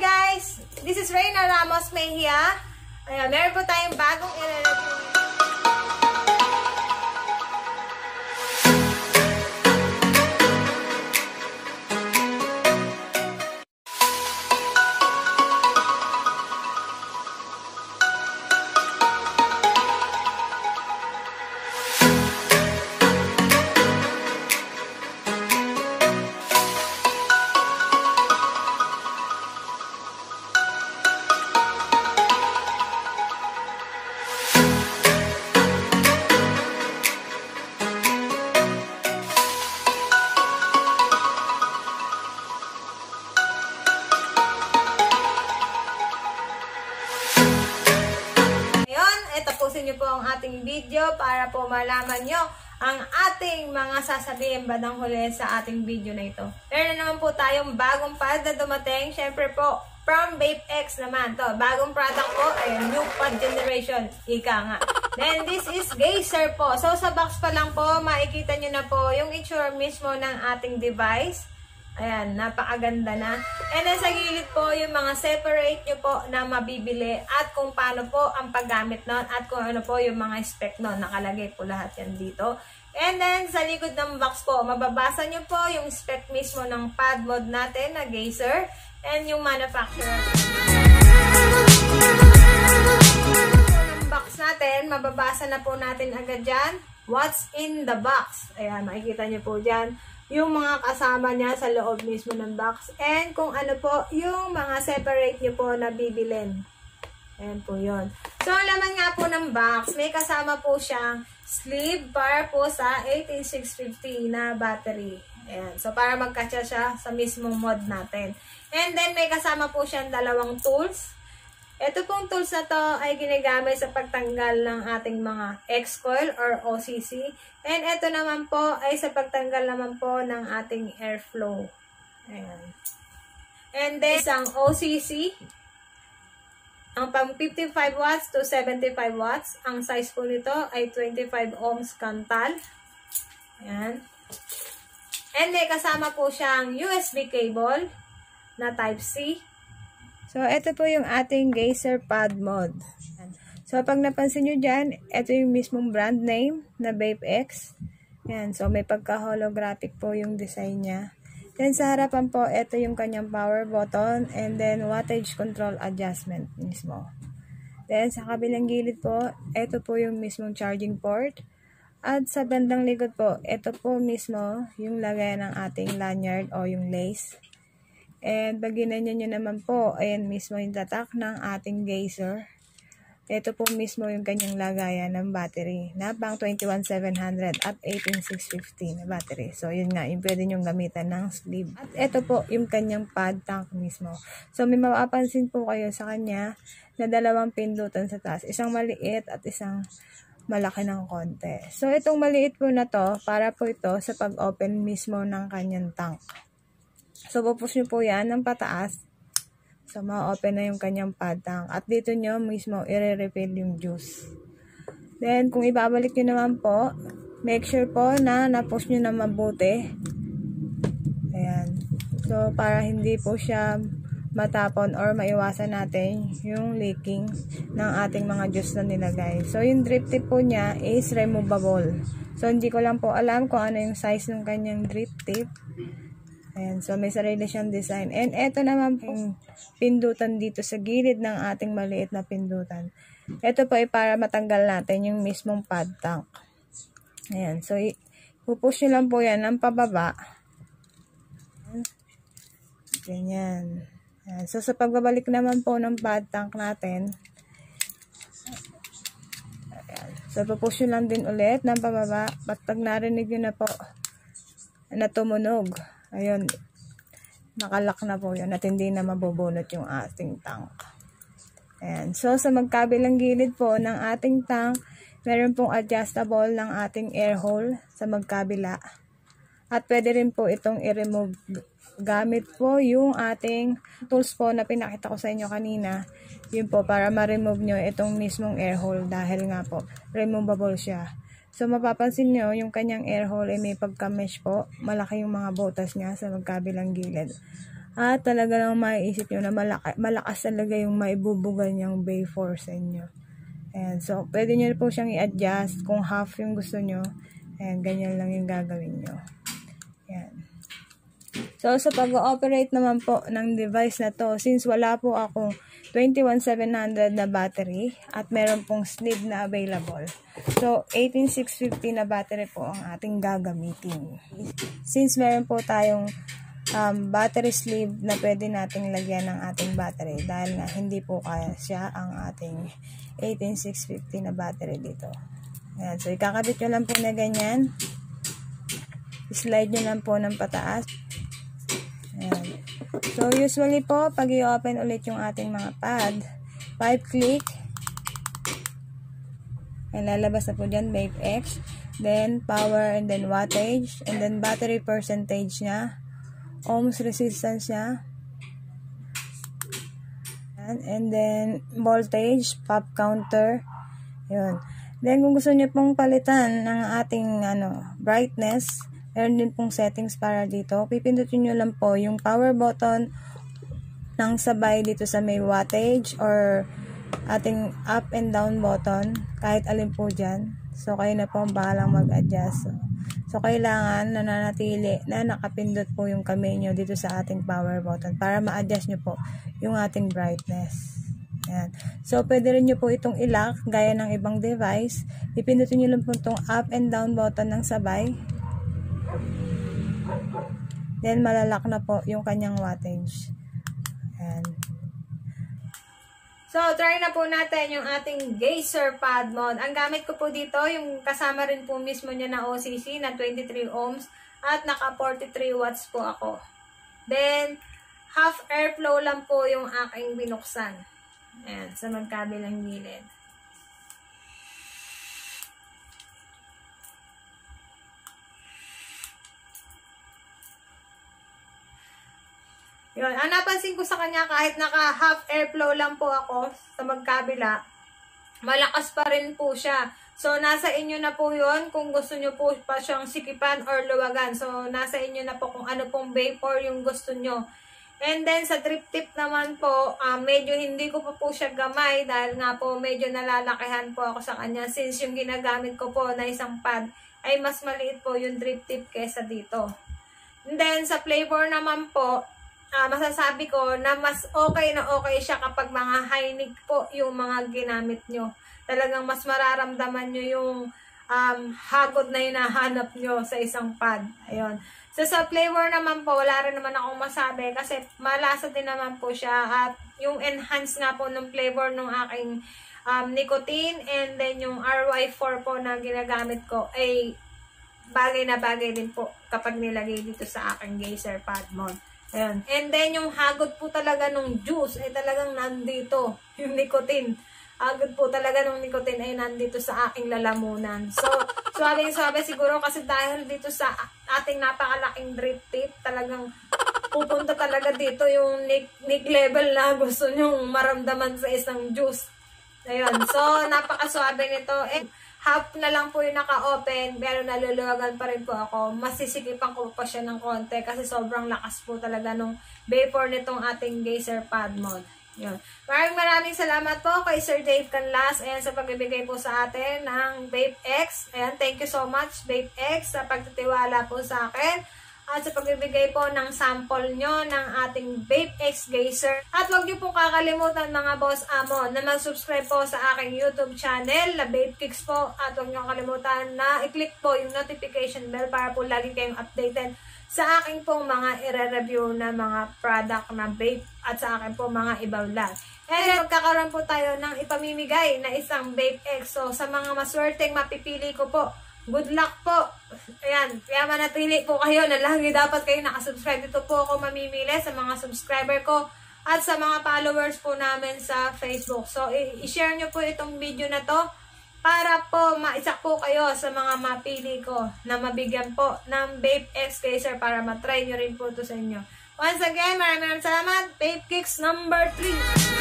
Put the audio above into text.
Guys! This is Reyna Ramos Mejia. Ayan, meron po tayong bagong i-review. Po malaman nyo ang ating mga sasabihin badang huli sa ating video na ito. Meron na naman po tayong bagong pad na dumating. Siyempre po, from Vape X naman to. Bagong product po, ay new pad generation. Ika nga. Then, this is Gazer po. So, sa box pa lang po, makikita nyo na po yung itsura mismo ng ating device. Ayan, napakaganda na. And then sa gilid po, yung mga separate nyo po na mabibili at kung paano po ang paggamit nun at kung ano po yung mga spec nun. Nakalagay po lahat yan dito. And then sa likod ng box po, mababasa nyo po yung spec mismo ng pad mod natin na Gazer and yung manufacturer. ng box natin, mababasa na po natin agad dyan. What's in the box? Ayan, makikita nyo po dyan yung mga kasama niya sa loob mismo ng box. And kung ano po, yung mga separate nyo po na bibilin. Ayan po yun. So, laman nga po ng box, may kasama po siyang sleeve para po sa 18650 na battery. Ayan. So, para magkasya siya sa mismong mod natin. And then, may kasama po siyang dalawang tools. Ito pong tools na to ay ginagamit sa pagtanggal ng ating mga X-coil or OCC. And ito naman po ay sa pagtanggal naman po ng ating airflow. Ayan. And then, isang OCC. Ang pang 55 watts to 75 watts. Ang size po nito ay 25 ohms kantal. Ayan. And may kasama po siyang USB cable na Type-C. So, ito po yung ating Gazer Pad Mod. So, pag napansin nyo dyan, ito yung mismong brand name na VapeX. Yan. So, may pagka-holographic po yung design niya. Then, sa harapan po, ito yung kanyang power button and then wattage control adjustment mismo. Then, sa kabilang gilid po, ito po yung mismong charging port. At sa bandang likod po, ito po mismo yung lagay ng ating lanyard o yung lace. And pag ginanyan nyo naman po, ayan mismo yung tatak ng ating gazer. Ito po mismo yung kanyang lagayan ng battery na pang 21700 at 18650 na battery. So, yun nga, yung pwede nyong gamitan ng sleeve. At ito po yung kanyang pad tank mismo. So, may mapapansin po kayo sa kanya na dalawang pindutan sa taas. Isang maliit at isang malaki ng konti. So, itong maliit po na to, para po ito sa pag-open mismo ng kanyang tank. So, pupush nyo po yan ng pataas. So, ma-open na yung kanyang pad tank. At dito nyo mismo i-refill yung juice. Then, kung ibabalik nyo naman po, make sure po na na-push nyo na mabuti. Ayan. So, para hindi po siya matapon or maiwasan natin yung leaking ng ating mga juice na nilagay. So, yung drip tip po niya is removable. So, hindi ko lang po alam kung ano yung size ng kanyang drip tip. Ayan, so may sarili siyang design. And eto naman pong pindutan dito sa gilid ng ating maliit na pindutan. Ito po ay para matanggal natin yung mismong pad tank. Ayan, so pupush nyo lang po yan ng pababa. Ganyan. Ayan, so sa pagbabalik naman po ng pad tank natin, ayan, so pupush nyo lang din ulit ng pababa. At pag narinig nyo na po na tumunog, ayun, nakalak na po yun at hindi na mabubunot yung ating tank. Ayan. So, sa magkabilang gilid po ng ating tank, meron pong adjustable ng ating air hole sa magkabila. At pwede rin po itong i-remove gamit po yung ating tools po na pinakita ko sa inyo kanina. Yun po, para ma-remove nyo itong mismong air hole dahil nga po, removable siya. So, mapapansin nyo, yung kanyang air hole ay may pagka-mesh po. Malaki yung mga botas niya sa magkabilang gilid. At talaga lang maiisip nyo na malaka, malakas talaga yung maibubugan yung Bay Force sa inyo. Ayan, so pwede nyo po siyang i-adjust kung half yung gusto nyo. Ayan, ganyan lang yung gagawin nyo. Ayan. So, sa pag-ooperate naman po ng device na to, since wala po akong 21700 na battery at meron pong sleeve na available. So, 18650 na battery po ang ating gagamitin. Since meron po tayong um, battery sleeve na pwede nating lagyan ng ating battery dahil nga hindi po kaya siya ang ating 18650 na battery dito. Ayan, so ikakabit nyo lang po na ganyan. Slide nyo lang po ng pataas. Ayan. So usually po, pag i-open ulit yung ating mga pad, 5 click. Ayan, lalabas na po dyan, Vape X. Then, power and then wattage. And then, battery percentage niya ohms resistance niya. And then, voltage, pop counter. Yun. Then, kung gusto niyo pong palitan ng ating ano, brightness, meron din pong settings para dito. Pipindutin nyo lang po yung power button ng sabay dito sa may wattage or ating up and down button. Kahit alin po dyan. So, kayo na po ang mag-adjust. So, So, kailangan nananatili na nakapindot po yung kamay nyo dito sa ating power button para ma-adjust nyo po yung ating brightness. Ayan. So, pwede rin nyo po itong ilock gaya ng ibang device. Ipindutin nyo lang po itong up and down button ng sabay. Then, malalak na po yung kanyang wattage. Ayan. So, try na po natin yung ating Gazer Pad Mod. Ang gamit ko po dito, yung kasama rin po mismo niya na OCC na 23 ohms at naka 43 watts po ako. Then, half airflow lang po yung aking binuksan. Ayan, sa magkabilang gilid. Yun. Ang napansin ko sa kanya, kahit naka half airflow lang po ako sa magkabila, malakas pa rin po siya. So, nasa inyo na po yon kung gusto nyo po pa siyang sikipan or luwagan. So, nasa inyo na po kung ano pong vapor yung gusto nyo. And then, sa drip tip naman po, uh, medyo hindi ko pa po siya gamay dahil nga po medyo nalalakihan po ako sa kanya since yung ginagamit ko po na isang pad ay mas maliit po yung drip tip kesa dito. And then, sa flavor naman po, uh, masasabi ko na mas okay na okay siya kapag mga neck po yung mga ginamit nyo. Talagang mas mararamdaman nyo yung um, hagod na hinahanap nyo sa isang pad. Ayun. So, sa flavor naman po, wala rin naman akong masabi kasi malasa din naman po siya at yung enhance nga po ng flavor ng aking um, nicotine and then yung RY4 po na ginagamit ko ay bagay na bagay din po kapag nilagay dito sa aking geyser pad mod. Ayan. And then, yung hagod po talaga ng juice ay talagang nandito. Yung nicotine. Hagod po talaga ng nicotine ay nandito sa aking lalamunan. So, sabi-sabi siguro kasi dahil dito sa ating napakalaking drip tip, talagang pupunta talaga dito yung nick, nick level na gusto nyong maramdaman sa isang juice. Ayun. So, napakaswabe nito. And, half na lang po yung naka-open, pero naluluwagan pa rin po ako. Masisikipan ko pa siya ng konti kasi sobrang lakas po talaga nung vapor nitong ating geyser pad mod. Yun. Maraming maraming salamat po kay Sir Dave Canlas ayan, sa pagbibigay po sa atin ng Vape X. Ayan, thank you so much Vape X sa pagtitiwala po sa akin at sa pagbibigay po ng sample nyo ng ating Vape X Geyser. At huwag nyo pong kakalimutan mga boss amo na mag-subscribe po sa aking YouTube channel na Vape Kicks po. At huwag nyo kalimutan na i-click po yung notification bell para po lagi kayong updated sa aking pong mga i-review na mga product na vape at sa aking pong mga ibaw lang. And magkakaroon po tayo ng ipamimigay na isang Vape X. So sa mga maswerteng mapipili ko po, Good luck po. Ayan, kaya manatili po kayo na lagi dapat kayo nakasubscribe. Dito po ako mamimili sa mga subscriber ko at sa mga followers po namin sa Facebook. So, i-share nyo po itong video na to para po maisa po kayo sa mga mapili ko na mabigyan po ng Vape X Caser para matry nyo rin po to sa inyo. Once again, maraming salamat. Vape Kicks number 3.